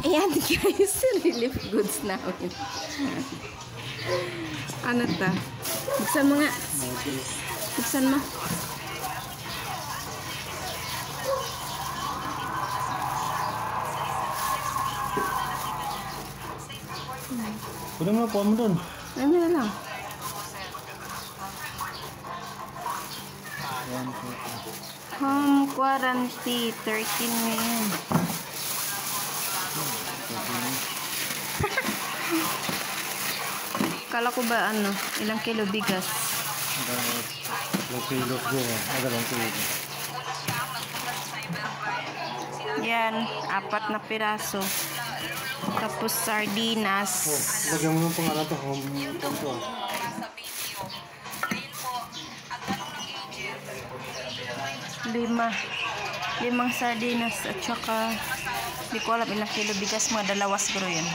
Ayan guys, relief goods namin. ano ta? Buksan mo nga. Buksan mo. Kunin mo po mo doon. Ano na lang? Home quarantine, 13 ngayon. Kala ko ba ano, ilang kilo bigas? Dalawang kilo ko. Ah, dalawang kilo. Yan, apat na piraso. Tapos sardinas. Lagyan mo ng pangalan to. Home to. Lima. Limang sardinas at saka hindi ko alam ilang kilo bigas. Mga dalawa siguro yun.